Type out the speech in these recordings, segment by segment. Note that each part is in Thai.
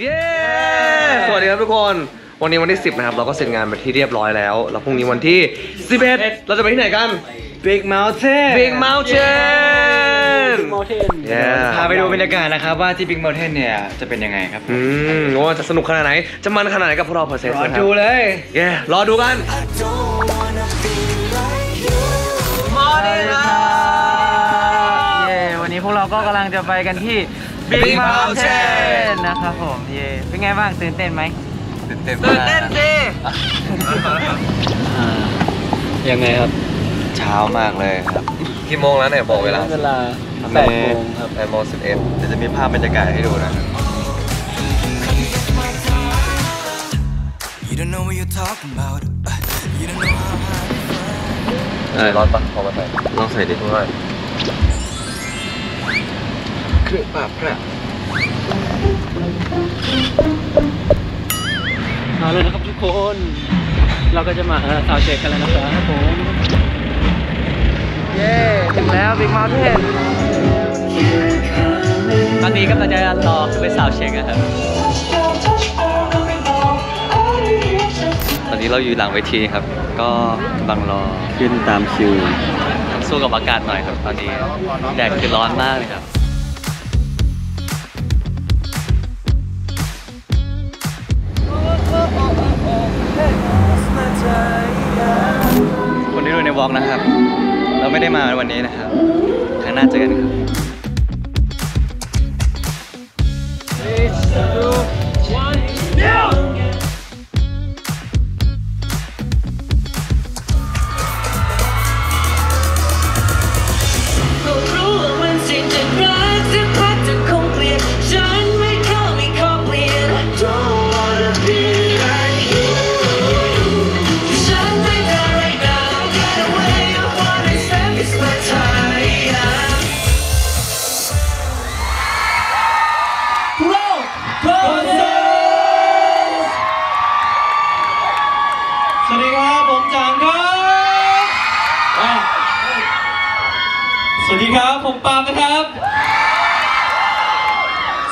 เย้ สวัสดีครับทุกคน วันนี้วันที่ 10 นะครับ เราก็เสร็จงานไปที่เรียบร้อยแล้ว แล้วพรุ่งนี้วันที่ 11 เราจะไปที่ไหนกัน Big Mountain Big Mountain โมเทน Yeah พาไปดูบรรยากาศนะครับว่าที่ Big Mountain เนี่ยจะเป็นยังไงครับ อืมว่าจะสนุกขนาดไหน จะมันขนาดไหนกับพวกเราเพอร์เซสรอนะครับดูเลยเย้รอดูกัน Morning เย้วันนี้พวกเราก็กำลังจะไปกันที่ Big Big Mountain Mountain นะครับผมเย้เป็นไงบ้างตื่นเต้นไหมตื่นเต้นตื่นเต้นสิยังไงครับ เช้ามากเลยครับกี่โมงแล้วเนี่ยบอกเวลาเวลาแปดโมงครับแปดโมงสิบเอ็ดเดี๋ยวจะมีภาพบรรยากาศให้ดูนะ You don't know what you're talking about. Uh, you don't know how hard เออร้อนปะพอมาใส่ลองใส่ดิทุกท่าน คือปาพระเอาแล้วนะครับทุกคน เราก็จะมาสาวเช็คกันแล้วนะครับผม เย้ถึงแล้ว Big Mountain ตอนนี้ก็จะรอไปสาวเช็คนะครับ ตอนนี้เราอยู่หลังเวทีครับ ก็กำลังรอขึ้นตามคิวสู้กับอากาศหน่อยครับ ตอนนี้แดดคือร้อนมากเลยครับ วอล์กนะครับ เราไม่ได้มาวันนี้นะครับครั้งหน้าเจอกันครับ วัสดีครับ ผมปาล์มนะครับ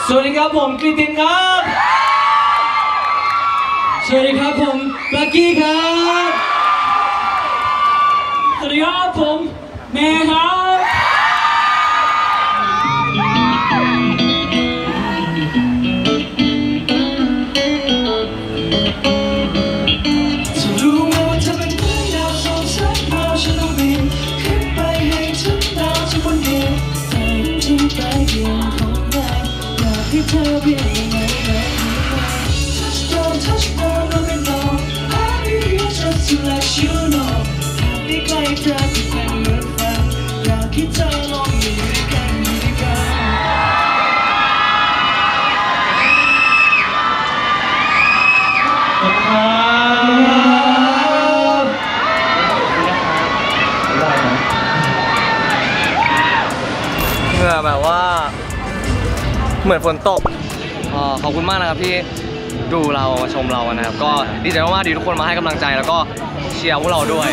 สวัสดีครับผมกริตินครับ สวัสดีครับผมบล็กกี้ครับ สวัสดีครับผมเมย์ครับ อแบบว่า เหมือนฝนตกออขอบคุณมากนะครับที่ดูเรามาชมเรานะครับ ก็ดีใจมากๆที่ทุกคนมาให้กำลังใจแล้วก็เชียร์พวกเราด้วย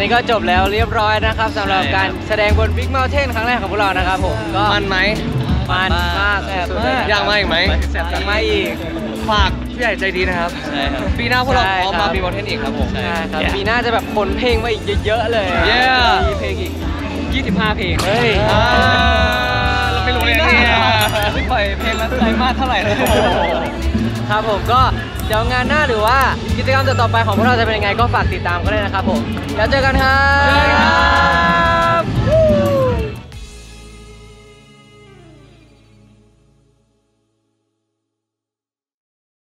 อนนี้ก็จบแล้วเรียบร้อยนะครับสำหรับการแสดงบน Big Mountain ครั้งแรกของพวกเรานะครับผมก็มันไหมมันมากแสบมากอยากมาอีกไหมอยากมาอีกฝากผู้ใหญ่ใจดีนะครับใช่ครับปีหน้าพวกเราใช่พร้อมครัมาบบีบอลเทนอีกครับผมใช่ครับปีหน้าจะแบบขนเพลงมาอีกเยอะๆเลย Yeah มีเพลงอีก 25 เพลงเฮ้ยอ่าเราไม่รู้เลยเนี่ยไม่ปล่อยเพลงละไตรมาสเท่าไหร่เลยครับผมก็ เดี๋ยวงานหน้าหรือว่ากิจกรรมต่อๆไปของพวกเราจะเป็นยังไงก็ฝากติดตามกันเลยนะครับผม แล้วเจอกันครับ